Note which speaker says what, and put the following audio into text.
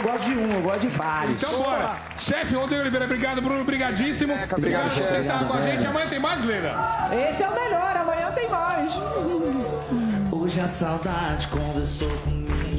Speaker 1: não gosto de um, eu gosto de vários.
Speaker 2: Então bora. Chefe Rodrigo Oliveira, obrigado, Bruno, brigadíssimo. Obrigado por você estar com a gente. Amanhã tem mais, Glenda.
Speaker 3: Esse é o melhor, amanhã tem mais.
Speaker 1: Hoje a saudade conversou comigo.